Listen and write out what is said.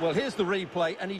Well, here's the replay, and he...